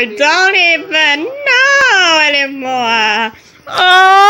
I don't even know anymore. Oh!